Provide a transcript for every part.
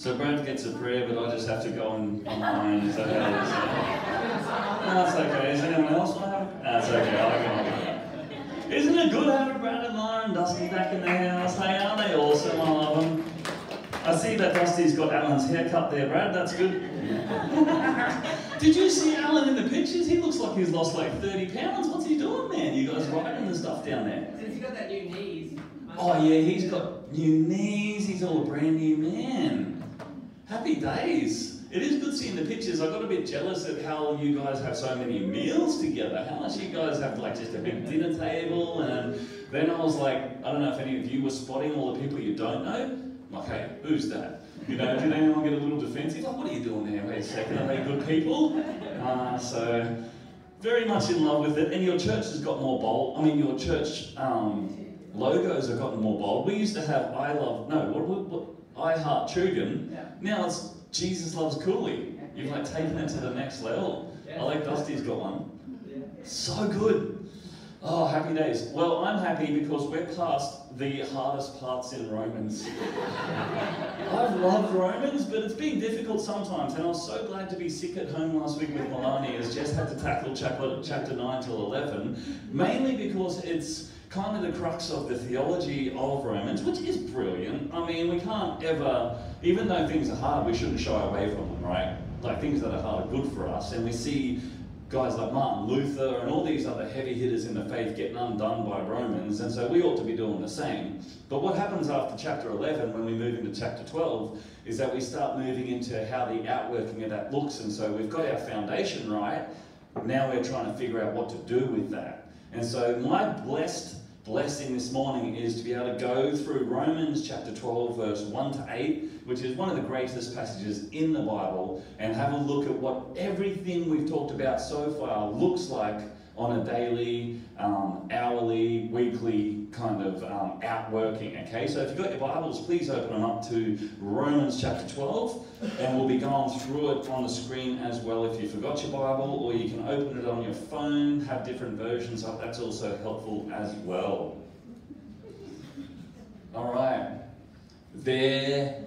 So Brad gets a prayer, but I just have to go on online. Is that how it is? No, that's okay. Is anyone else want to have it? That's okay. I'll go on. Isn't it good having Brad and Lauren, Dusty back in the house? Hey, aren't they awesome? I love them. I see that Dusty's got Alan's haircut there, Brad. That's good. Did you see Alan in the pictures? He looks like he's lost like 30 pounds. What's he doing, man? You guys riding the stuff down there? Since you got that new knees. Oh yeah, he's got new knees. He's all a brand new man. Happy days. It is good seeing the pictures. I got a bit jealous at how you guys have so many meals together. How much you guys have like just a big dinner table, and then I was like, I don't know if any of you were spotting all the people you don't know. I'm like, hey, who's that? You know, did anyone get a little defensive? Like, what are you doing there? Wait a second, are they good people? Uh, so, very much in love with it. And your church has got more bold. I mean, your church um, logos have gotten more bold. We used to have I love, no, what, what, what I heart Tugun. Yeah. Now it's Jesus loves Cooley. You've like taken it to the next level. I like Dusty's got one. So good. Oh, happy days. Well, I'm happy because we're past the hardest parts in Romans. I've loved Romans, but it's been difficult sometimes, and I was so glad to be sick at home last week with Milani as Jess had to tackle chapter, chapter 9 till 11, mainly because it's kind of the crux of the theology of Romans, which is brilliant. I mean, we can't ever, even though things are hard, we shouldn't shy away from them, right? Like things that are hard are good for us, and we see guys like Martin Luther and all these other heavy hitters in the faith getting undone by Romans, and so we ought to be doing the same. But what happens after chapter 11 when we move into chapter 12 is that we start moving into how the outworking of that looks, and so we've got our foundation right. Now we're trying to figure out what to do with that. And so my blessed blessing this morning is to be able to go through Romans chapter 12, verse 1 to 8, which is one of the greatest passages in the Bible, and have a look at what everything we've talked about so far looks like on a daily, um, hourly, weekly kind of um, outworking. Okay, so if you've got your Bibles, please open them up to Romans chapter 12, and we'll be going through it on the screen as well if you forgot your Bible, or you can open it on your phone, have different versions up. That's also helpful as well. All right. Therefore,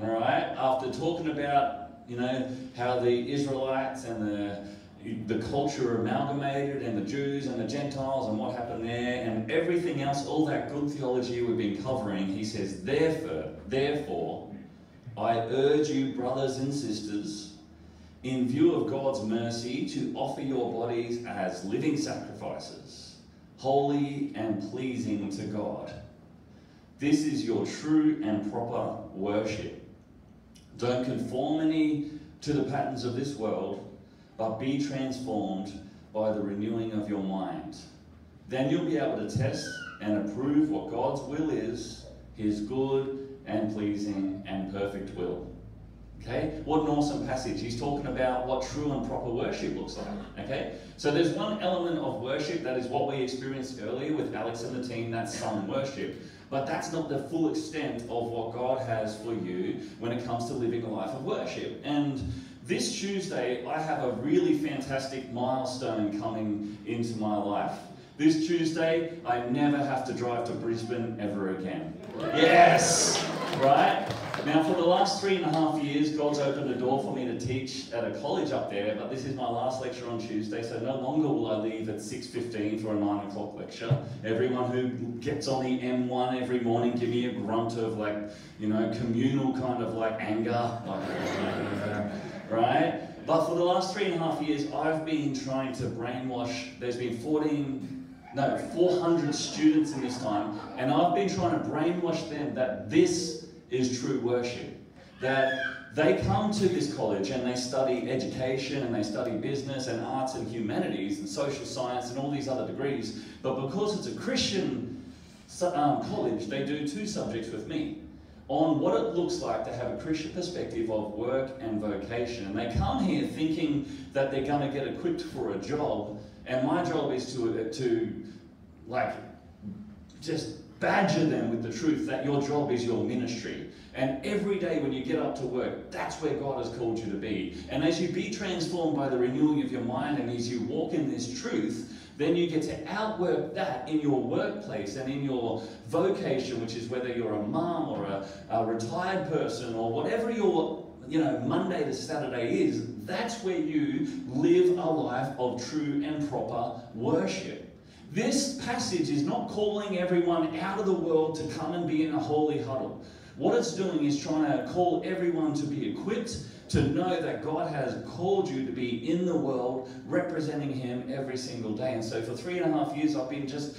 all right, after talking about, you know, how the Israelites and the the culture amalgamated and the Jews and the Gentiles and what happened there and everything else, all that good theology we've been covering, he says, therefore, therefore, I urge you, brothers and sisters, in view of God's mercy, to offer your bodies as living sacrifices, holy and pleasing to God. This is your true and proper worship. Don't conform any to the patterns of this world, but be transformed by the renewing of your mind. Then you'll be able to test and approve what God's will is, his good and pleasing and perfect will. Okay? What an awesome passage. He's talking about what true and proper worship looks like. Okay? So there's one element of worship that is what we experienced earlier with Alex and the team, that's sung worship. But that's not the full extent of what God has for you when it comes to living a life of worship. And this Tuesday, I have a really fantastic milestone coming into my life. This Tuesday, I never have to drive to Brisbane ever again. Yes! Right? Now, for the last three and a half years, God's opened a door for me to teach at a college up there, but this is my last lecture on Tuesday, so no longer will I leave at 6.15 for a 9 o'clock lecture. Everyone who gets on the M1 every morning, give me a grunt of like, you know, communal kind of like anger. right? But for the last three and a half years, I've been trying to brainwash, there's been 14, no, 400 students in this time, and I've been trying to brainwash them that this is true worship. That they come to this college and they study education and they study business and arts and humanities and social science and all these other degrees, but because it's a Christian um, college, they do two subjects with me on what it looks like to have a Christian perspective of work and vocation. And they come here thinking that they're going to get equipped for a job, and my job is to, to like, just badger them with the truth that your job is your ministry. And every day when you get up to work, that's where God has called you to be. And as you be transformed by the renewing of your mind and as you walk in this truth, then you get to outwork that in your workplace and in your vocation, which is whether you're a mom or a, a retired person or whatever your you know Monday to Saturday is. That's where you live a life of true and proper worship. This passage is not calling everyone out of the world to come and be in a holy huddle. What it's doing is trying to call everyone to be equipped to know that God has called you to be in the world representing Him every single day. And so for three and a half years, I've been just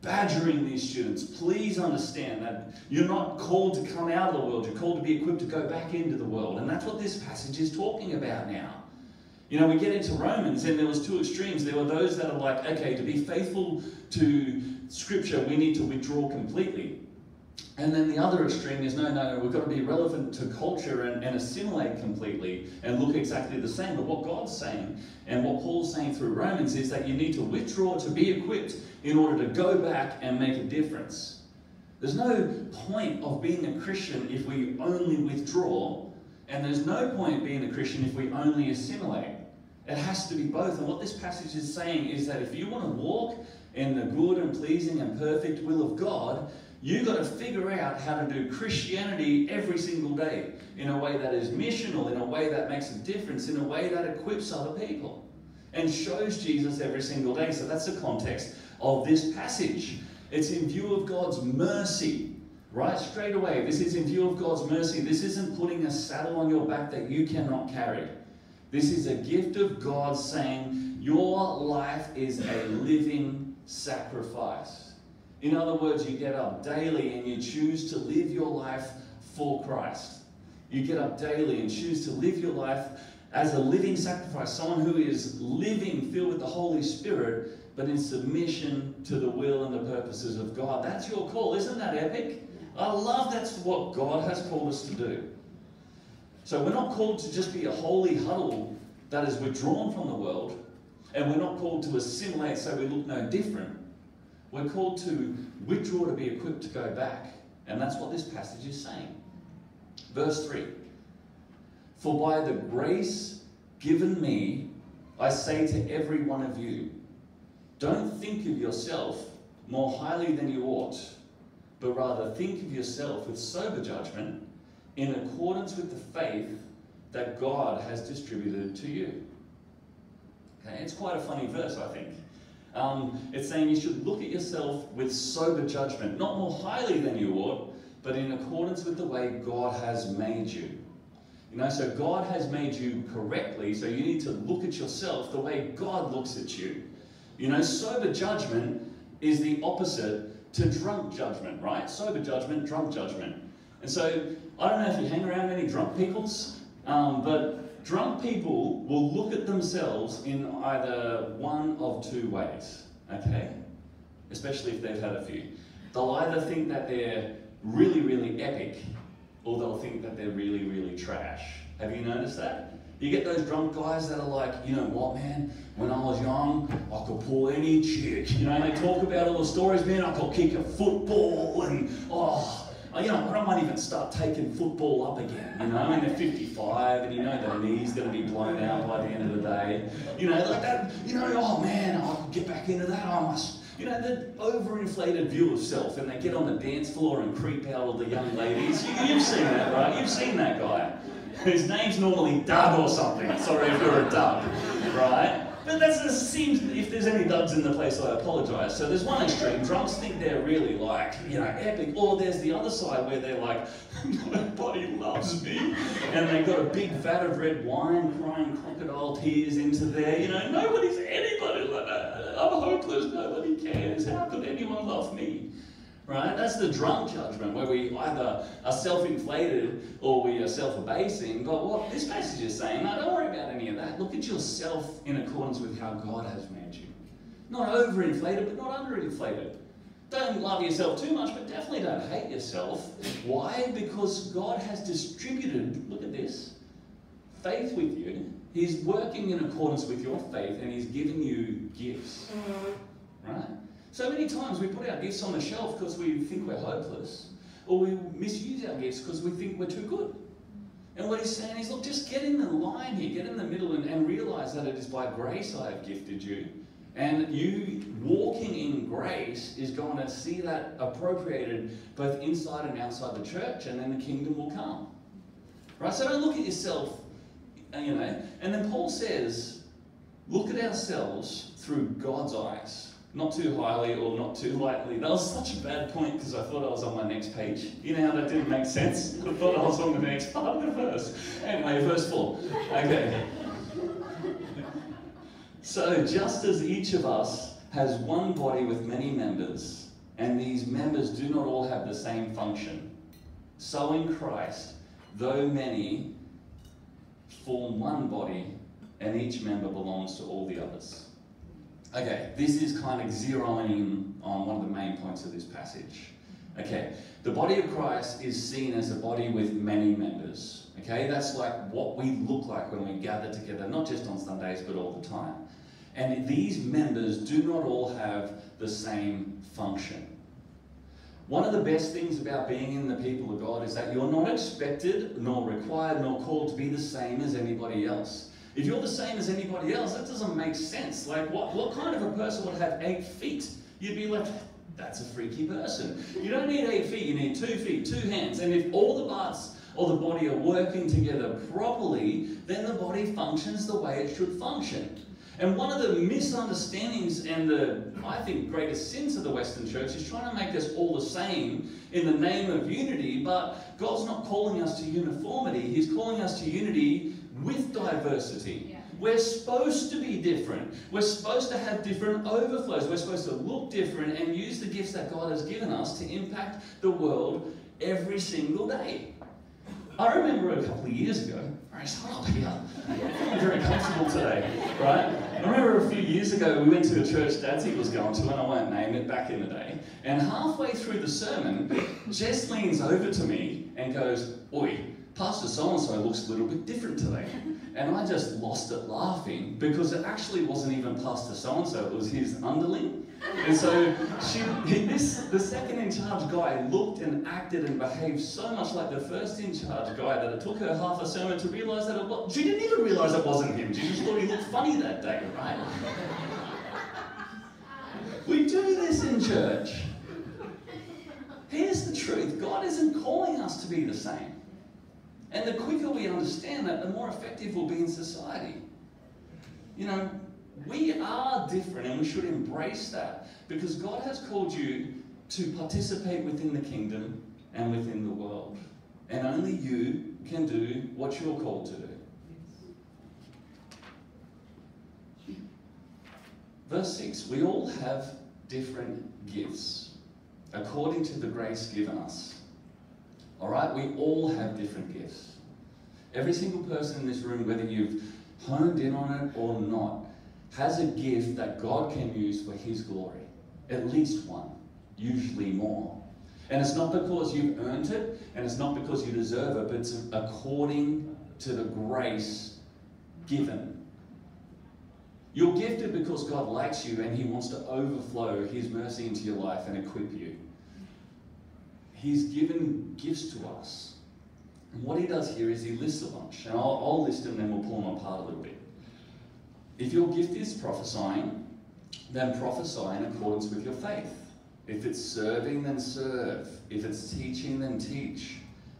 badgering these students. Please understand that you're not called to come out of the world, you're called to be equipped to go back into the world. And that's what this passage is talking about now. You know, we get into Romans and there was two extremes. There were those that are like, okay, to be faithful to Scripture, we need to withdraw completely. And then the other extreme is no, no, no, we've got to be relevant to culture and, and, assimilate completely and look exactly the same. But what God's saying and what Paul's saying through Romans is that you need to withdraw to be equipped in order to go back and make a difference. There's no point of being a Christian if we only withdraw, and there's no point being a Christian if we only assimilate. It has to be both. And what this passage is saying is that if you want to walk in the good and pleasing and perfect will of God, You've got to figure out how to do Christianity every single day in a way that is missional, in a way that makes a difference, in a way that equips other people and shows Jesus every single day. So that's the context of this passage. It's in view of God's mercy, right? Straight away, this is in view of God's mercy. This isn't putting a saddle on your back that you cannot carry. This is a gift of God saying, Your life is a living sacrifice. In other words, you get up daily and you choose to live your life for Christ. You get up daily and choose to live your life as a living sacrifice, someone who is living filled with the Holy Spirit, but in submission to the will and the purposes of God. That's your call. Isn't that epic? I love that's what God has called us to do. So we're not called to just be a holy huddle that is withdrawn from the world, and we're not called to assimilate so we look no different. We're called to withdraw to be equipped to go back. And that's what this passage is saying. Verse 3 For by the grace given me, I say to every one of you, don't think of yourself more highly than you ought, but rather think of yourself with sober judgment in accordance with the faith that God has distributed to you. Okay, it's quite a funny verse, I think. Um, it's saying you should look at yourself with sober judgment, not more highly than you ought, but in accordance with the way God has made you. You know, so God has made you correctly, so you need to look at yourself the way God looks at you. You know, sober judgment is the opposite to drunk judgment, right? Sober judgment, drunk judgment. And so, I don't know if you hang around many drunk peoples, um, but Drunk people will look at themselves in either one of two ways, okay? Especially if they've had a few. They'll either think that they're really, really epic, or they'll think that they're really, really trash. Have you noticed that? You get those drunk guys that are like, you know what, man? When I was young, I could pull any chick. You know, they talk about all the stories, man. I could kick a football, and oh, you know, I might even start taking football up again. You know, I mean, they're 55 and you know their knee's going to be blown out by the end of the day. You know, like that, you know, oh man, I could get back into that. I must, you know, the overinflated view of self and they get on the dance floor and creep out all the young ladies. You, have seen that, right? You've seen that guy. His name's normally Doug or something. Sorry if you're a Doug, right? But that seems, if there's any duds in the place, I apologise. So there's one extreme, drunks think they're really like, you know, epic. Or there's the other side where they're like, nobody loves me. And they've got a big vat of red wine crying crocodile tears into there. You know, nobody's anybody like. I'm hopeless, nobody cares. How could anyone love me? Right? That's the drunk judgment where we either are self-inflated or we are self-abasing. But what this passage is saying, no, don't worry about any of that. Look at yourself in accordance with how God has made you. Not overinflated, but not underinflated. Don't love yourself too much, but definitely don't hate yourself. Why? Because God has distributed, look at this, faith with you. He's working in accordance with your faith and He's giving you gifts. Mm-hmm. Right? So many times we put our gifts on the shelf because we think we're hopeless, or we misuse our gifts because we think we're too good. And what he's saying is, look, just get in the line here, get in the middle, and, and realize that it is by grace I have gifted you. And you walking in grace is going to see that appropriated both inside and outside the church, and then the kingdom will come. Right? So don't look at yourself, uh, you know. And then Paul says, look at ourselves through God's eyes. Not too highly or not too lightly. That was such a bad point because I thought I was on my next page. You know how that didn't make sense? I thought I was on the next part of the verse. Anyway, verse 4. Okay. So, just as each of us has one body with many members, and these members do not all have the same function, so in Christ, though many form one body, and each member belongs to all the others. Okay, this is kind of zeroing in on one of the main points of this passage. Okay, the body of Christ is seen as a body with many members. Okay, that's like what we look like when we gather together, not just on Sundays, but all the time. And these members do not all have the same function. One of the best things about being in the people of God is that you're not expected, nor required, nor called to be the same as anybody else. If you're the same as anybody else, that doesn't make sense. Like, what, what kind of a person would have eight feet? You'd be like, that's a freaky person. You don't need eight feet, you need two feet, two hands. And if all the parts of the body are working together properly, then the body functions the way it should function. And one of the misunderstandings and the, I think, greatest sins of the Western church is trying to make us all the same in the name of unity, but God's not calling us to uniformity. He's calling us to unity with diversity. Yeah. We're supposed to be different. We're supposed to have different overflows. We're supposed to look different and use the gifts that God has given us to impact the world every single day. I remember a couple of years ago, Grace, hold up here. I'm very comfortable today, right? I remember a few years ago we went to a church Dadsy was going to, and I won't name it back in the day. And halfway through the sermon, Jess leans over to me and goes, Oi, Pastor so and so looks a little bit different today. And I just lost it laughing because it actually wasn't even Pastor so and so, it was his underling. And so she, this, the second in charge guy looked and acted and behaved so much like the first in charge guy that it took her half a sermon to realize that it was, she didn't even realize it wasn't him. She just thought he looked funny that day, right? We do this in church. Here's the truth God isn't calling us to be the same. And the quicker we understand that, the more effective we'll be in society. You know, we are different and we should embrace that because God has called you to participate within the kingdom and within the world. And only you can do what you're called to do. Verse 6 We all have different gifts according to the grace given us. All right? We all have different gifts. Every single person in this room, whether you've honed in on it or not, has a gift that God can use for His glory. At least one, usually more. And it's not because you've earned it, and it's not because you deserve it, but it's according to the grace given. You're gifted because God likes you and He wants to overflow His mercy into your life and equip you. He's given gifts to us. And what He does here is He lists a bunch. And I'll, I'll list them, then we'll pull them apart a little bit. If your gift is prophesying, then prophesy in accordance with your faith. If it's serving, then serve. If it's teaching, then teach.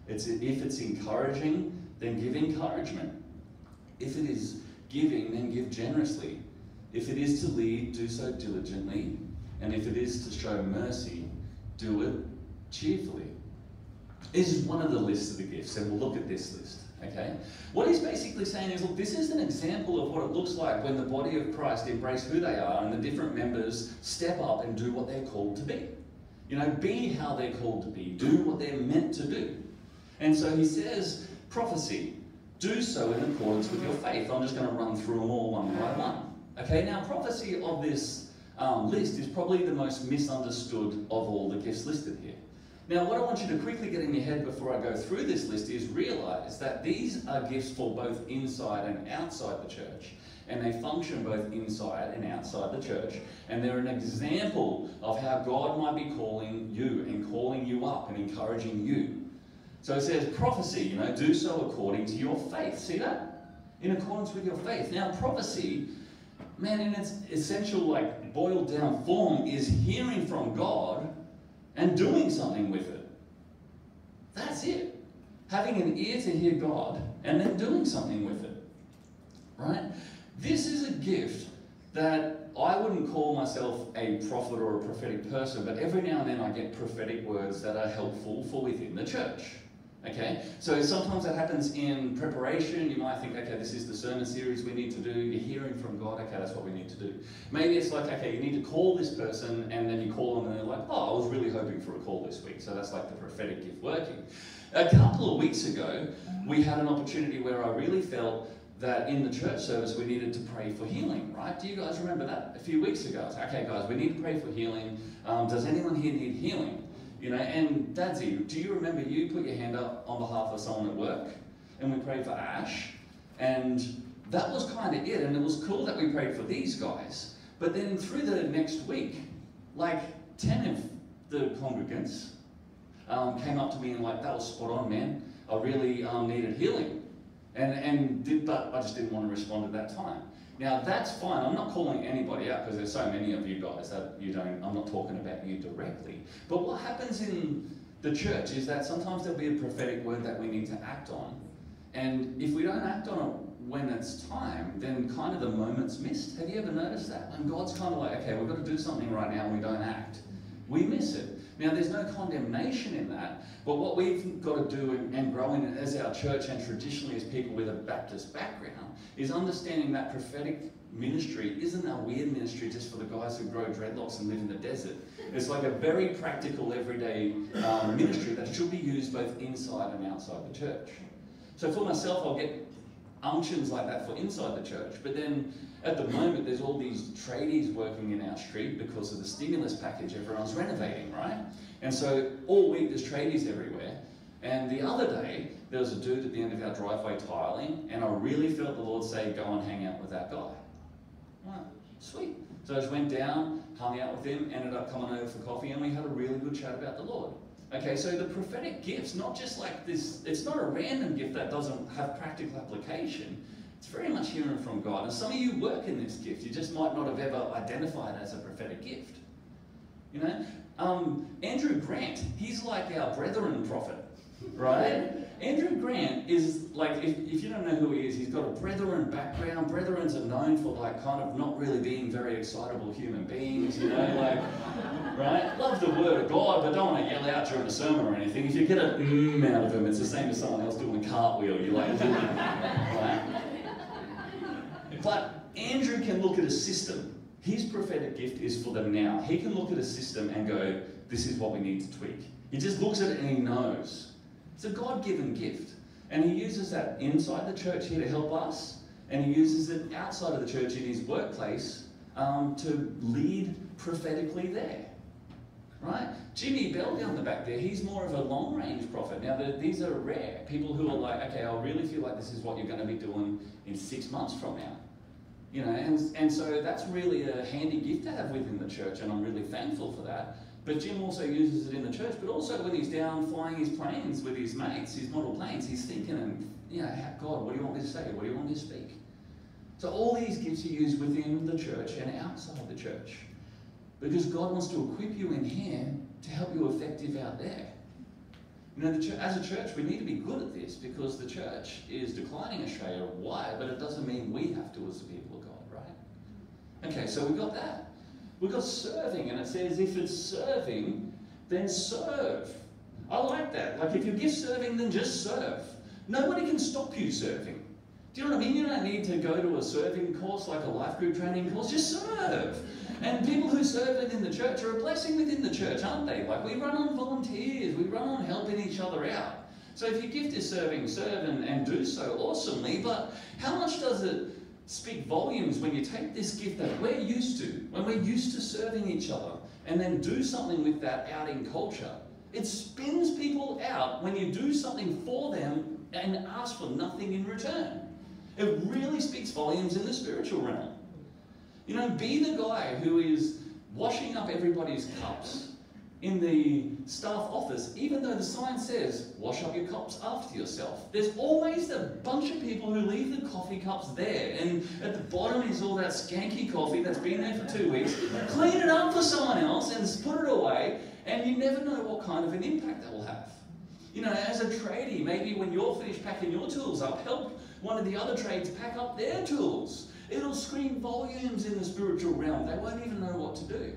It's, if it's encouraging, then give encouragement. If it is giving, then give generously. If it is to lead, do so diligently. And if it is to show mercy, do it cheerfully. This is one of the lists of the gifts, and we'll look at this list. Okay? What he's basically saying is, look, this is an example of what it looks like when the body of Christ embrace who they are and the different members step up and do what they're called to be. You know, be how they're called to be, do what they're meant to do. And so he says, prophecy, do so in accordance with your faith. I'm just going to run through them all one by one. Okay, now prophecy of this um, list is probably the most misunderstood of all the gifts listed here. Now, what I want you to quickly get in your head before I go through this list is realize that these are gifts for both inside and outside the church. And they function both inside and outside the church. And they're an example of how God might be calling you and calling you up and encouraging you. So it says prophecy, you know, do so according to your faith. See that? In accordance with your faith. Now, prophecy, man, in its essential, like boiled down form, is hearing from God and doing something with it. That's it. Having an ear to hear God and then doing something with it. Right? This is a gift that I wouldn't call myself a prophet or a prophetic person, but every now and then I get prophetic words that are helpful for within the church. Okay, so sometimes that happens in preparation. You might think, okay, this is the sermon series we need to do. You're hearing from God. Okay, that's what we need to do. Maybe it's like, okay, you need to call this person, and then you call them, and they're like, oh, I was really hoping for a call this week. So that's like the prophetic gift working. A couple of weeks ago, we had an opportunity where I really felt that in the church service we needed to pray for healing, right? Do you guys remember that a few weeks ago? I was, okay, guys, we need to pray for healing. Um, does anyone here need healing? You know, and Dadsy, do you remember you put your hand up on behalf of someone at work, and we prayed for Ash, and that was kind of it, and it was cool that we prayed for these guys. But then through the next week, like ten of the congregants um, came up to me and like, that was spot on, man. I really um, needed healing. And, and did, but I just didn't want to respond at that time. Now that's fine. I'm not calling anybody out because there's so many of you guys that you don't. I'm not talking about you directly. But what happens in the church is that sometimes there'll be a prophetic word that we need to act on, and if we don't act on it when it's time, then kind of the moment's missed. Have you ever noticed that? When God's kind of like, okay, we've got to do something right now, and we don't act, we miss it. Now, there's no condemnation in that, but what we've got to do and grow in as our church and traditionally as people with a Baptist background is understanding that prophetic ministry isn't a weird ministry just for the guys who grow dreadlocks and live in the desert. It's like a very practical, everyday um, ministry that should be used both inside and outside the church. So for myself, I'll get unctions like that for inside the church, but then at the moment, there's all these tradies working in our street because of the stimulus package everyone's renovating, right? And so all week there's tradies everywhere. And the other day, there was a dude at the end of our driveway tiling, and I really felt the Lord say, go and hang out with that guy. Right, sweet. So I just went down, hung out with him, ended up coming over for coffee, and we had a really good chat about the Lord. Okay, so the prophetic gifts, not just like this, it's not a random gift that doesn't have practical application. It's very much hearing from God. And some of you work in this gift. You just might not have ever identified as a prophetic gift. You know? Um, Andrew Grant, he's like our brethren prophet, right? Andrew Grant is like, if, if you don't know who he is, he's got a brethren background. Brethrens are known for like kind of not really being very excitable human beings, you know, like, right? Love the word of God, but don't want to yell out during a sermon or anything. If you get a mmm out of him, it's the same as someone else doing a cartwheel. You're like, right? But Andrew can look at a system. His prophetic gift is for them now. He can look at a system and go, this is what we need to tweak. He just looks at it and he knows. It's a God given gift. And he uses that inside the church here to help us, and he uses it outside of the church in his workplace um, to lead prophetically there. Right? Jimmy Bell down the back there, he's more of a long range prophet. Now, the, these are rare. People who are like, okay, I really feel like this is what you're going to be doing in six months from now. You know, and, and so that's really a handy gift to have within the church, and I'm really thankful for that. But Jim also uses it in the church, but also when he's down flying his planes with his mates, his model planes, he's thinking, and you know, God, what do you want me to say? What do you want me to speak? So all these gifts are used within the church and outside the church. Because God wants to equip you in here to help you effective out there. You know, the as a church, we need to be good at this because the church is declining Australia. Why? But it doesn't mean we have to as the people of God, right? Okay, so we've got that. We've got serving, and it says if it's serving, then serve. I like that. Like if you give serving, then just serve. Nobody can stop you serving. Do you know what I mean? You don't need to go to a serving course like a life group training course. Just serve. And people who serve within the church are a blessing within the church, aren't they? Like we run on volunteers, we run on helping each other out. So if your gift is serving, serve and, and do so awesomely. But how much does it speak volumes when you take this gift that we're used to, when we're used to serving each other, and then do something with that out in culture, It spins people out when you do something for them and ask for nothing in return. It really speaks volumes in the spiritual realm. You know, be the guy who is washing up everybody's cups in the staff office, even though the sign says, wash up your cups after yourself. There's always a bunch of people who leave the coffee cups there, and at the bottom is all that skanky coffee that's been there for two weeks. Clean it up for someone else and put it away, and you never know what kind of an impact that will have. You know, as a tradie, maybe when you're finished packing your tools up, help one of the other trades pack up their tools. It'll scream volumes in the spiritual realm. They won't even know what to do.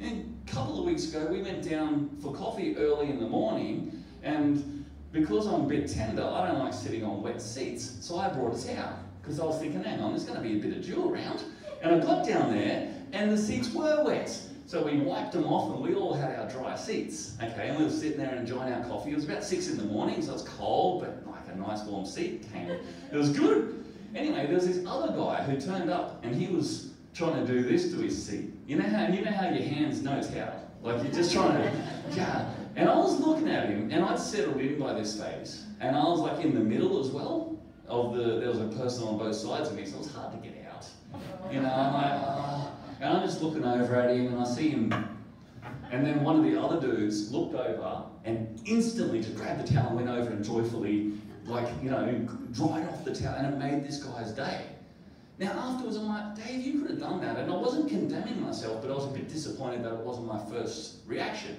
And a couple of weeks ago, we went down for coffee early in the morning, and because I'm a bit tender, I don't like sitting on wet seats, so I brought a towel because I was thinking, hang on, there's going to be a bit of dew around. And I got down there, and the seats were wet. So we wiped them off, and we all had our dry seats. Okay, and we were sitting there enjoying our coffee. It was about six in the morning, so it's cold, but like a nice warm seat came. It was good. Anyway, there was this other guy who turned up, and he was trying to do this to his seat. You know how you know how your hands knows how? Like you're just trying to, yeah. And I was looking at him, and I'd settled in by this phase, and I was like in the middle as well. Of the there was a person on both sides of me, so it was hard to get out. You know, I'm like, oh. And I'm just looking over at him, and I see him. And then one of the other dudes looked over and instantly just grabbed the towel and went over and joyfully, like, you know, dried off the towel, and it made this guy's day. Now, afterwards, I'm like, Dave, you could have done that. And I wasn't condemning myself, but I was a bit disappointed that it wasn't my first reaction.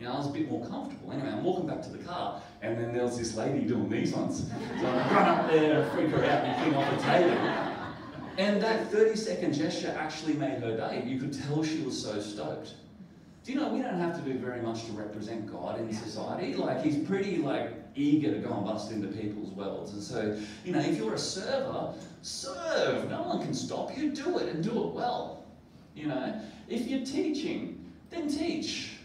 You know, I was a bit more comfortable. Anyway, I'm walking back to the car, and then there was this lady doing these ones. So I run up there freak her out and clean off the table. And that 30 second gesture actually made her day. You could tell she was so stoked. Do you know we don't have to do very much to represent God in society? Like he's pretty like eager to go and bust into people's worlds. And so, you know, if you're a server, serve. No one can stop you. Do it and do it well. You know, if you're teaching, then teach.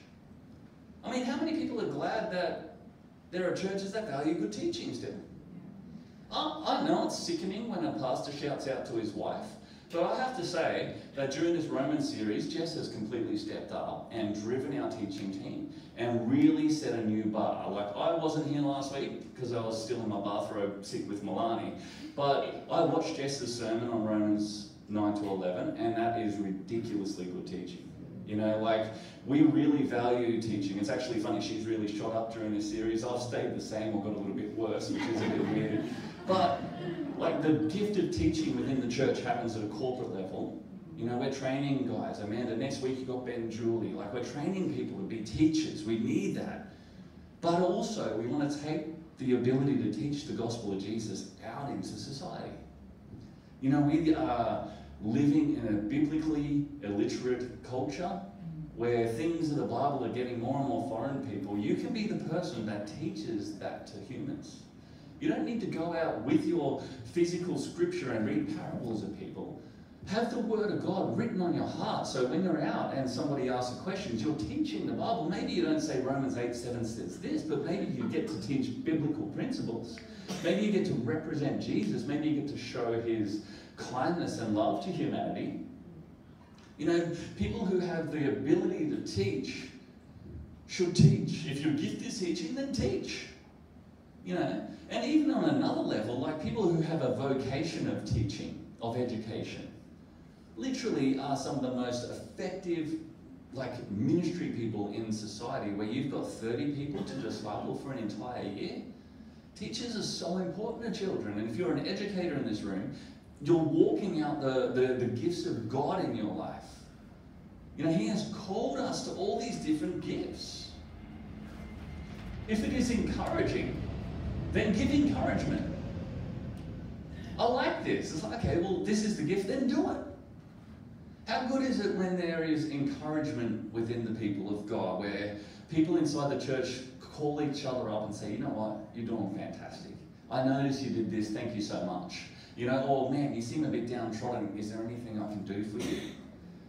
I mean, how many people are glad that there are churches that value good teaching still? I, know it's sickening when a pastor shouts out to his wife but I have to say that during this Roman series, Jess has completely stepped up and driven our teaching team and really set a new bar. Like, I wasn't here last week because I was still in my bathrobe sick with Milani, but I watched Jess's sermon on Romans 9 to 11, and that is ridiculously good teaching. You know, like, we really value teaching. It's actually funny, she's really shot up during this series. I've stayed the same or got a little bit worse, which is a bit weird. But like the gift of teaching within the church happens at a corporate level. You know, we're training guys. Amanda, next week you got Ben Julie. Like we're training people to be teachers. We need that. But also we want to take the ability to teach the gospel of Jesus out into society. You know, we are living in a biblically illiterate culture where things of the Bible are getting more and more foreign people. You can be the person that teaches that to humans. You don't need to go out with your physical scripture and read parables of people. Have the Word of God written on your heart so when you're out and somebody asks questions, you're teaching the Bible. Maybe you don't say Romans 8 7 says this, but maybe you get to teach biblical principles. Maybe you get to represent Jesus. Maybe you get to show his kindness and love to humanity. You know, people who have the ability to teach should teach. If your gift is teaching, then teach. You know, and even on another level, like people who have a vocation of teaching, of education, literally are some of the most effective like ministry people in society where you've got 30 people to disciple for an entire year. Teachers are so important to children. And if you're an educator in this room, you're walking out the, the, the gifts of God in your life. You know, He has called us to all these different gifts. If it is encouraging, then give encouragement. I like this. It's like, okay, well, this is the gift, then do it. How good is it when there is encouragement within the people of God, where people inside the church call each other up and say, you know what, you're doing fantastic. I noticed you did this, thank you so much. You know, oh man, you seem a bit downtrodden. Is there anything I can do for you?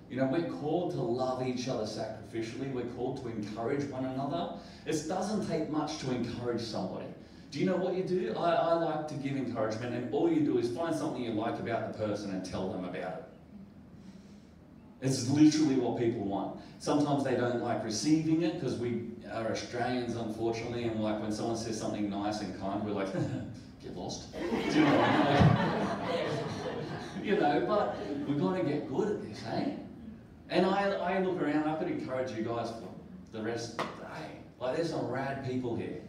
You know, we're called to love each other sacrificially. We're called to encourage one another. It doesn't take much to encourage somebody. Do you know what you do? I, I like to give encouragement, and all you do is find something you like about the person and tell them about it. It's literally what people want. Sometimes they don't like receiving it because we are Australians, unfortunately, and like when someone says something nice and kind, we're like, get lost. You know you know, but we've got to get good at this, eh? And I, I look around, I could encourage you guys for the rest of the day. Like, there's some rad people here.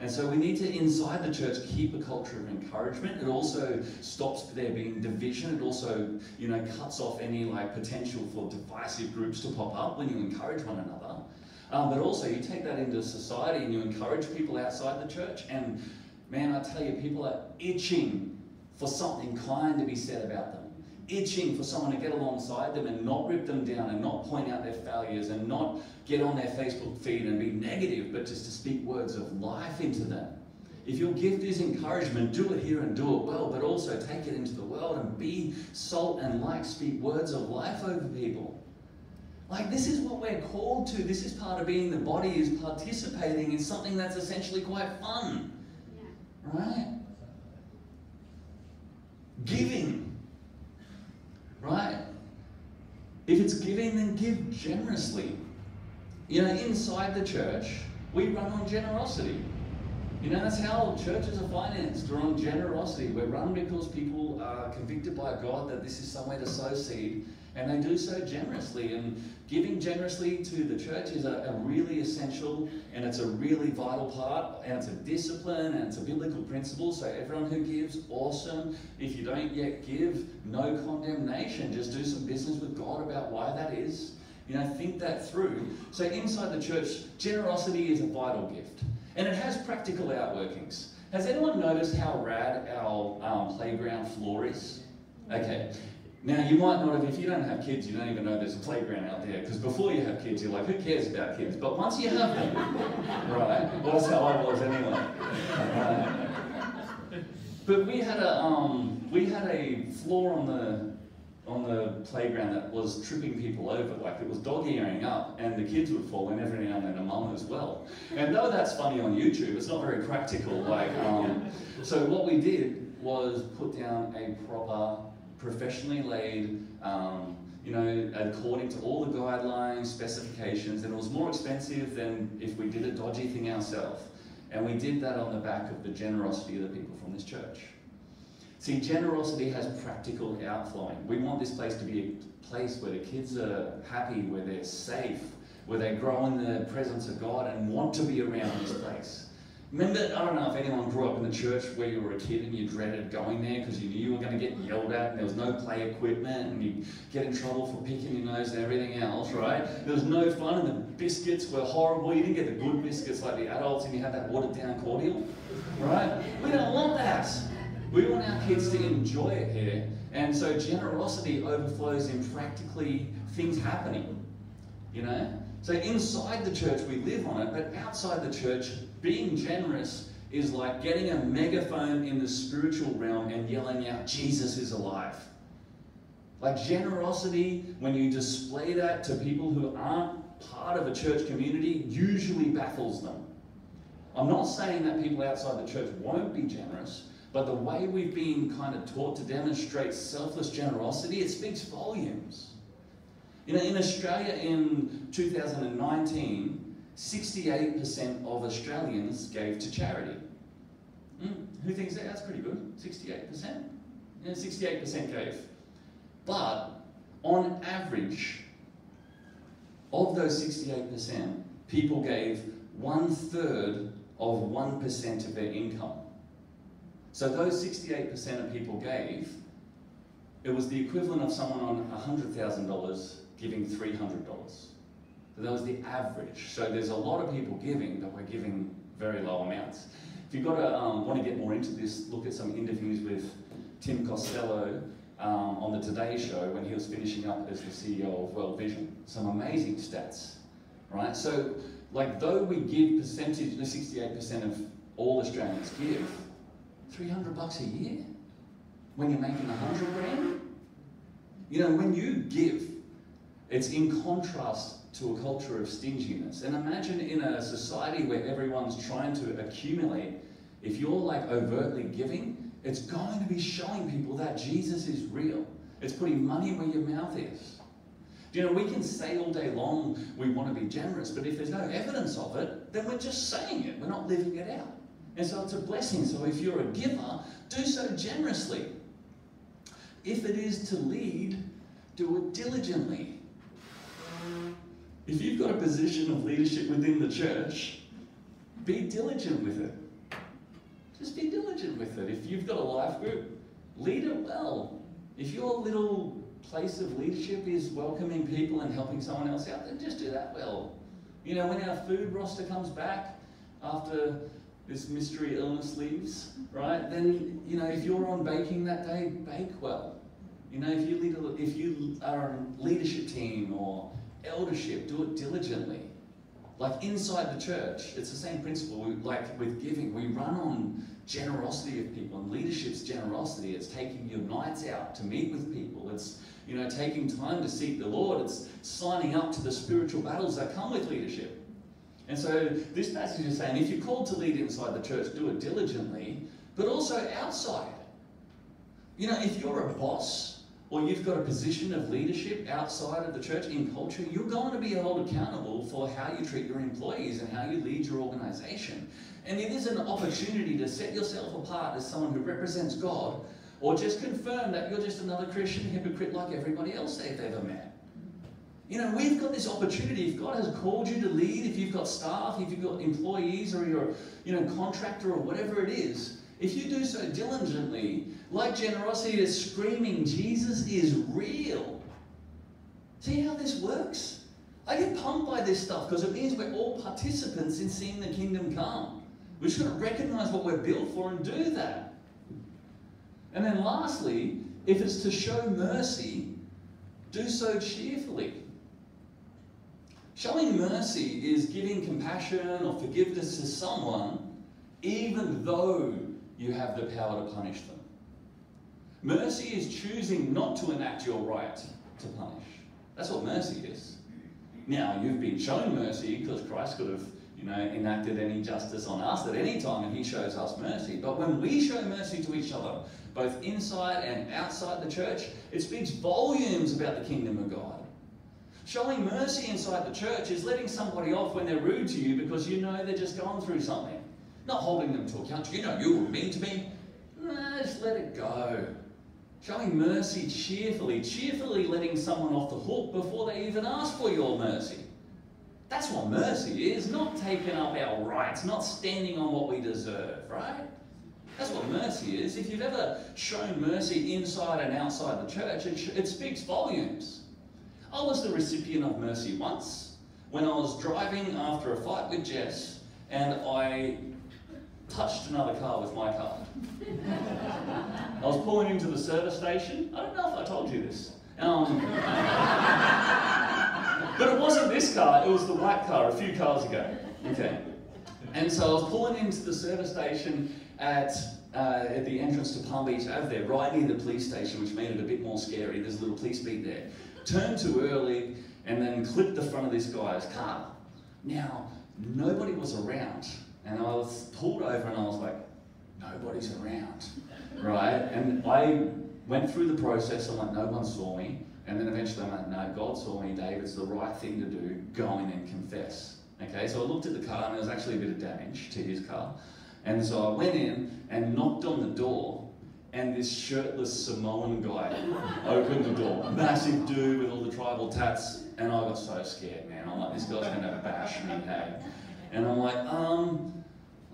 And so we need to, inside the church, keep a culture of encouragement. It also stops there being division. It also, you know, cuts off any like potential for divisive groups to pop up when you encourage one another. Um, but also, you take that into society and you encourage people outside the church. And man, I tell you, people are itching for something kind to be said about them itching for someone to get alongside them and not rip them down and not point out their failures and not get on their Facebook feed and be negative, but just to speak words of life into them. If your gift is encouragement, do it here and do it well, but also take it into the world and be salt and light, speak words of life over people. Like, this is what we're called to. This is part of being the body, is participating in something that's essentially quite fun. Yeah. Right? Giving right? If it's giving, then give generously. You know, inside the church, we run on generosity. You know, that's how churches are financed. We're on generosity. We're run because people are convicted by God that this is somewhere to sow seed and they do so generously. And giving generously to the church is a, a, really essential and it's a really vital part. And it's a discipline and it's a biblical principle. So, everyone who gives, awesome. If you don't yet give, no condemnation. Just do some business with God about why that is. You know, think that through. So, inside the church, generosity is a vital gift. And it has practical outworkings. Has anyone noticed how rad our um, playground floor is? Okay, now, you might not have, if you don't have kids, you don't even know there's a playground out there. Because before you have kids, you're like, who cares about kids? But once you have them, right? Well, that's how I was anyway. Uh, but we had a, um, we had a floor on the, on the playground that was tripping people over. Like it was dog earing up, and the kids would fall, and every now and then a mum as well. And though that's funny on YouTube, it's not very practical. Like, um, so what we did was put down a proper professionally laid, um, you know, according to all the guidelines, specifications, and it was more expensive than if we did a dodgy thing ourselves. And we did that on the back of the generosity of the people from this church. See, generosity has practical outflowing. We want this place to be a place where the kids are happy, where they're safe, where they grow in the presence of God and want to be around this place. Remember, I don't know if anyone grew up in the church where you were a kid and you dreaded going there because you knew you were going to get yelled at and there was no play equipment and you get in trouble for picking your nose and everything else, right? There was no fun and the biscuits were horrible. You didn't get the good biscuits like the adults and you had that watered down cordial, right? We don't want that. We want our kids to enjoy it here. And so generosity overflows in practically things happening, you know? So inside the church we live on it, but outside the church being generous is like getting a megaphone in the spiritual realm and yelling out, Jesus is alive. Like generosity, when you display that to people who aren't part of a church community, usually baffles them. I'm not saying that people outside the church won't be generous, but the way we've been kind of taught to demonstrate selfless generosity, it speaks volumes. You know, in Australia in 2019, 68% of Australians gave to charity. Mm, who thinks that? That's pretty good. 68%? Yeah, 68% gave. But on average, of those 68%, people gave one third of 1% of their income. So those 68% of people gave, it was the equivalent of someone on $100,000 giving $300. That was the average. So there's a lot of people giving, but we're giving very low amounts. If you've got to um, want to get more into this, look at some interviews with Tim Costello um, on the Today Show when he was finishing up as the CEO of World Vision. Some amazing stats, right? So, like, though we give percentage, the 68% of all Australians give, 300 bucks a year when you're making 100 grand. You know, when you give, it's in contrast to a culture of stinginess. And imagine in a society where everyone's trying to accumulate, if you're like overtly giving, it's going to be showing people that Jesus is real. It's putting money where your mouth is. You know, we can say all day long we want to be generous, but if there's no evidence of it, then we're just saying it. We're not living it out. And so it's a blessing. So if you're a giver, do so generously. If it is to lead, do it diligently. If you've got a position of leadership within the church, be diligent with it. Just be diligent with it. If you've got a life group, lead it well. If your little place of leadership is welcoming people and helping someone else out, then just do that well. You know, when our food roster comes back after this mystery illness leaves, right? Then, you know, if you're on baking that day, bake well. You know, if you lead a, if you are a leadership team or eldership, do it diligently. Like inside the church, it's the same principle. We, like with giving, we run on generosity of people, and leadership's generosity. It's taking your nights out to meet with people. It's you know taking time to seek the Lord. It's signing up to the spiritual battles that come with leadership. And so this passage is saying, if you're called to lead inside the church, do it diligently, but also outside. You know, if you're a boss or you've got a position of leadership outside of the church in culture, you're going to be held accountable for how you treat your employees and how you lead your organization. And it is an opportunity to set yourself apart as someone who represents God or just confirm that you're just another Christian hypocrite like everybody else they've ever met. You know, we've got this opportunity. If God has called you to lead, if you've got staff, if you've got employees or you're, you know, contractor or whatever it is, if you do so diligently, like generosity is screaming, Jesus is real. See how this works? I get pumped by this stuff because it means we're all participants in seeing the kingdom come. We're just got to recognize what we're built for and do that. And then lastly, if it's to show mercy, do so cheerfully. Showing mercy is giving compassion or forgiveness to someone even though you have the power to punish them. Mercy is choosing not to enact your right to punish. That's what mercy is. Now, you've been shown mercy because Christ could have, you know, enacted any justice on us at any time and he shows us mercy. But when we show mercy to each other, both inside and outside the church, it speaks volumes about the kingdom of God. Showing mercy inside the church is letting somebody off when they're rude to you because you know they're just going through something. Not holding them to account. You know, you were mean to me. Just let it go. Showing mercy cheerfully, cheerfully letting someone off the hook before they even ask for your mercy. That's what mercy is, not taking up our rights, not standing on what we deserve, right? That's what mercy is. If you've ever shown mercy inside and outside the church, it, it speaks volumes. I was the recipient of mercy once when I was driving after a fight with Jess and I touched another car with my car. I was pulling into the service station. I don't know if I told you this. Um, but it wasn't this car, it was the white car a few cars ago. Okay. And so I was pulling into the service station at, uh, at the entrance to Palm Beach Ave there, right near the police station, which made it a bit more scary. There's a little police beat there. Turned too early and then clipped the front of this guy's car. Now, nobody was around. And I was pulled over and I was like, nobody's around, right? And I went through the process. I'm like, no one saw me. And then eventually I'm like, no, God saw me, Dave. It's the right thing to do. Go in and confess. Okay, so I looked at the car and there was actually a bit of damage to his car. And so I went in and knocked on the door and this shirtless Samoan guy opened the door. Massive dude with all the tribal tats. And I got so scared, man. I'm like, this guy's gonna bash me, hey? And I'm like, um,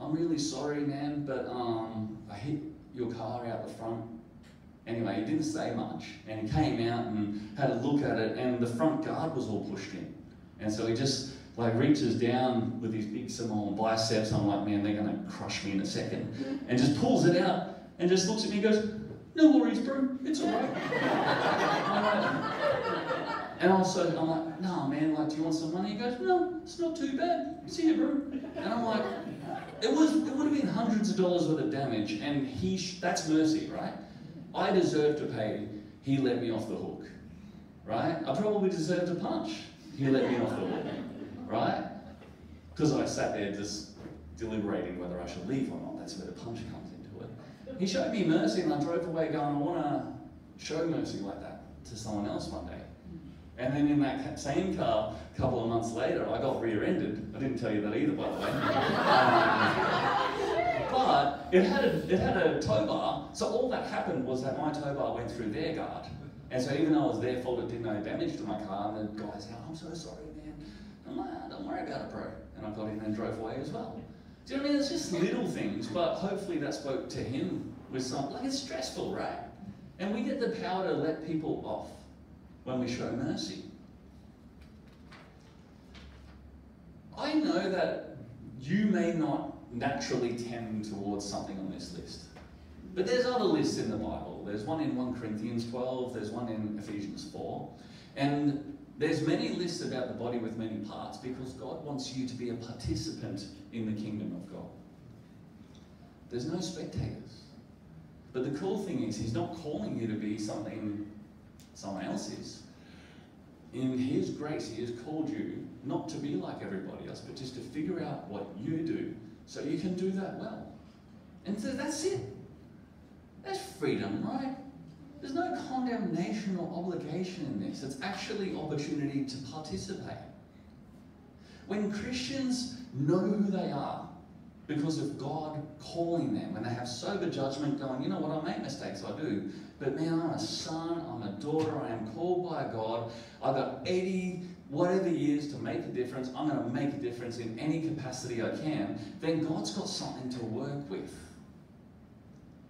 I'm really sorry, man, but um, I hit your car out the front. Anyway, he didn't say much, and he came out and had a look at it, and the front guard was all pushed in. And so he just like reaches down with his big Samoan biceps. I'm like, man, they're gonna crush me in a second, and just pulls it out and just looks at me and goes, "No worries, bro, it's alright." And also, I'm like, no, man, like, do you want some money? He goes, no, it's not too bad. See you, bro. And I'm like, it was, it would have been hundreds of dollars worth of damage, and he, that's mercy, right? I deserve to pay. He let me off the hook, right? I probably deserved a punch. He let me off the hook, right? Because I sat there just deliberating whether I should leave or not. That's where the punch comes into it. He showed me mercy, and I drove away going, I want to show mercy like that to someone else one day. And then in that same car, a couple of months later, I got rear-ended. I didn't tell you that either, by the way. Um, but it had a, it had a tow bar, so all that happened was that my tow bar went through their guard. And so even though I was their fault, it did no damage to my car, and the guy's like, I'm so sorry, man. I'm like, ah, don't worry about it, bro. And I got in and drove away as well. Do you know what I mean? It's just little things, but hopefully that spoke to him with something. like it's stressful, right? And we get the power to let people off when we show mercy. I know that you may not naturally tend towards something on this list. But there's other lists in the Bible. There's one in 1 Corinthians 12, there's one in Ephesians 4. And there's many lists about the body with many parts because God wants you to be a participant in the kingdom of God. There's no spectators. But the cool thing is, He's not calling you to be something someone else is. In His grace, He has called you not to be like everybody else, but just to figure out what you do so you can do that well. And so that's it. That's freedom, right? There's no condemnation or obligation in this. It's actually opportunity to participate. When Christians know who they are because of God calling them, when they have sober judgment going, you know what, I make mistakes, I do. But man, I'm a son, I'm a daughter, I am called by God. I've got 80 whatever years to make a difference. I'm going to make a difference in any capacity I can. Then God's got something to work with.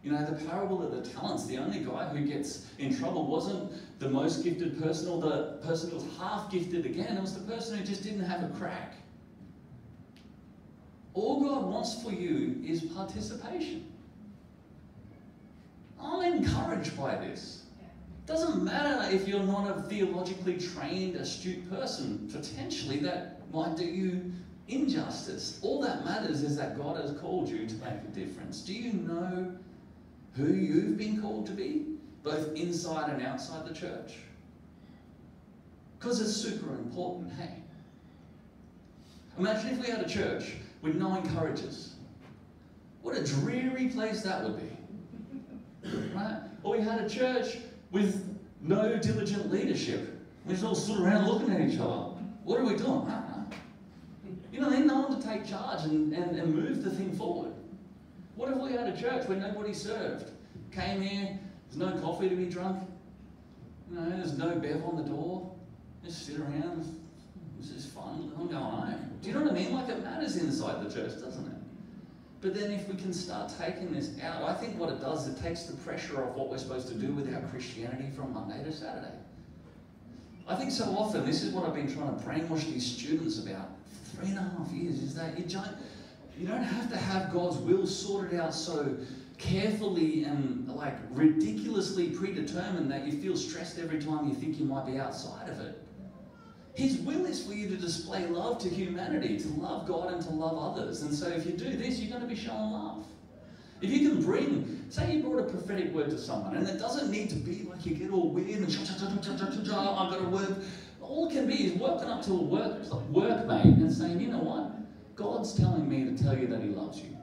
You know, the parable of the talents, the only guy who gets in trouble wasn't the most gifted person or the person who was half gifted again. It was the person who just didn't have a crack. All God wants for you is participation. I'm encouraged by this. Doesn't matter if you're not a theologically trained, astute person. Potentially that might do you injustice. All that matters is that God has called you to make a difference. Do you know who you've been called to be, both inside and outside the church. Because it's super important, hey? Imagine if we had a church with no encouragers. What a dreary place that would be. Right? Or we had a church with no diligent leadership. We just all stood around looking at each other. What are we doing? You know, then no one to take charge and, and, and move the thing forward. What if we had a church where nobody served? Came here, there's no coffee to be drunk. You know, there's no bev on the door. Just sit around. This is fun. I'm going home. Do you know what I mean? Like it matters inside the church, doesn't it? But then if we can start taking this out, I think what it does, is it takes the pressure off what we're supposed to do with our Christianity from Monday to Saturday. I think so often, this is what I've been trying to brainwash these students about for three and a half years, is that you don't, you don't have to have God's will sorted out so carefully and like ridiculously predetermined that you feel stressed every time you think you might be outside of it. His will is for you to display love to humanity, to love God and to love others. And so if you do this, you're going to be showing love. If you can bring, say you brought a prophetic word to someone, and it doesn't need to be like you get all weird and I've got a word. All it can be is working up to a work, workmate and saying, you know what? God's telling me to tell you that He loves you.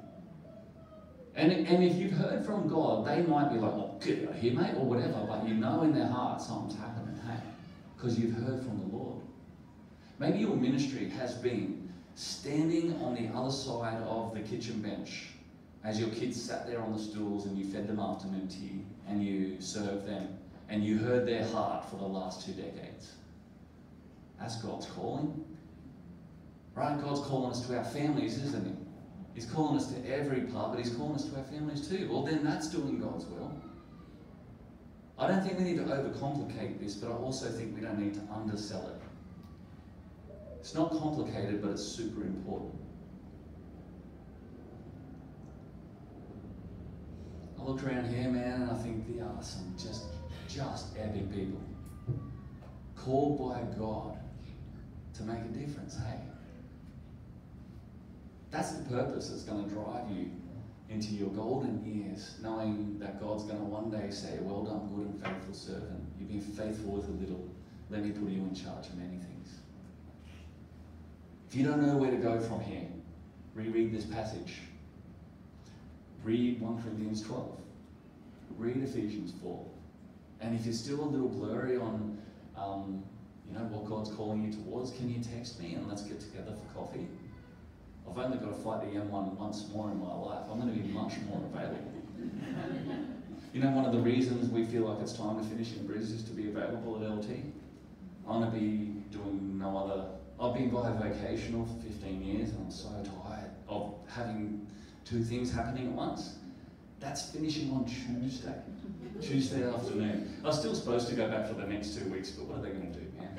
And, and if you've heard from God, they might be like, oh, get out here, mate, or whatever, but you know in their heart something's happening, hey, because you've heard from the Lord. Maybe your ministry has been standing on the other side of the kitchen bench as your kids sat there on the stools and you fed them afternoon tea and you served them and you heard their heart for the last two decades. That's God's calling. Right? God's calling us to our families, isn't He? He's calling us to every part, but He's calling us to our families too. Well, then that's doing God's will. I don't think we need to overcomplicate this, but I also think we don't need to undersell it. It's not complicated, but it's super important. I look around here, man, and I think there are some just, just epic people called by God to make a difference, hey? That's the purpose that's going to drive you into your golden years, knowing that God's going to one day say, Well done, good and faithful servant. You've been faithful with a little. Let me put you in charge of many things. If you don't know where to go from here, reread this passage. Read 1 Corinthians 12. Read Ephesians 4. And if you're still a little blurry on um, you know, what God's calling you towards, can you text me and let's get together for coffee? I've only got to fight the M1 once more in my life. I'm going to be much more available. you know, one of the reasons we feel like it's time to finish in Bris is to be available at LT. I'm going to be doing no other. I've been bi-vocational for 15 years and I'm so tired of having two things happening at once. That's finishing on Tuesday. Tuesday afternoon. I was still supposed to go back for the next two weeks, but what are they going to do, man?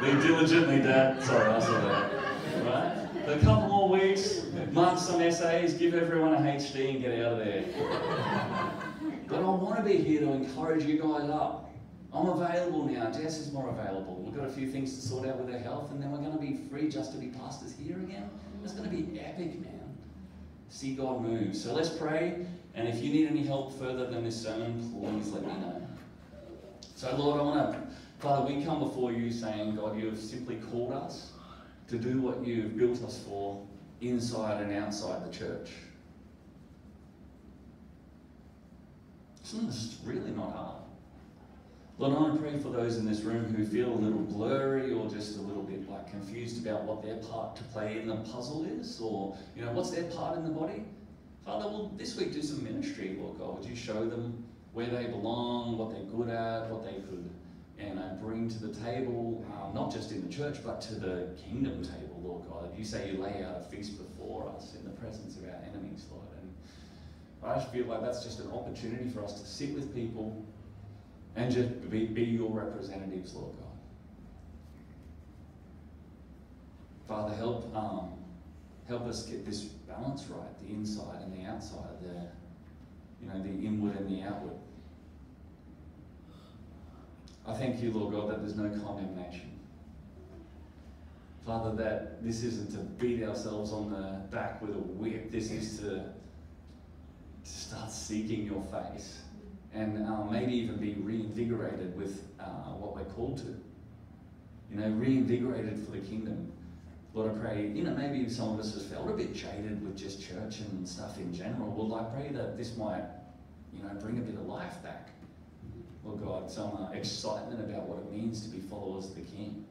they diligently, Dad. Sorry, I said that. Right? A couple more weeks, mark some essays, give everyone a HD and get out of there. But I want to be here to encourage you guys up. I'm available now. Jess is more available. We've got a few things to sort out with her health, and then we're going to be free just to be pastors here again. It's going to be epic, man. See God move. So let's pray. And if you need any help further than this sermon, please let me know. So, Lord, I want to, Father, we come before you saying, God, you have simply called us to do what you've built us for inside and outside the church. It's really not hard. Lord, I want to pray for those in this room who feel a little blurry or just a little bit like confused about what their part to play in the puzzle is, or you know, what's their part in the body. Father, will this week do some ministry, Lord God. Would you show them where they belong, what they're good at, what they could and uh, bring to the table, um, not just in the church, but to the kingdom table, Lord God. You say you lay out a feast before us in the presence of our enemies, Lord. And I just feel like that's just an opportunity for us to sit with people and just be, be your representatives, Lord God. Father, help um, help us get this balance right, the inside and the outside, the you know, the inward and the outward. I thank you, Lord God, that there's no condemnation. Father, that this isn't to beat ourselves on the back with a whip. This is to, to start seeking your face and uh, maybe even be reinvigorated with uh, what we're called to. You know, reinvigorated for the kingdom. Lord, I pray, you know, maybe some of us has felt a bit jaded with just church and stuff in general. Well, I pray that this might, you know, bring a bit of life back. Lord God, some uh, excitement about what it means to be followers of the King.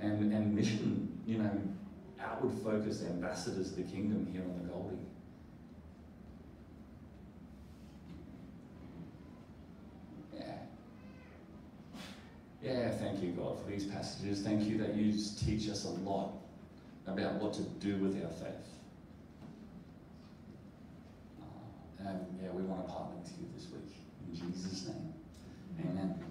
And, and mission, you know, outward focused ambassadors of the kingdom here on the Goldie. Yeah, thank you, God, for these passages. Thank you that you teach us a lot about what to do with our faith. Uh, and yeah, we want to partner with you this week. In Jesus' name, amen.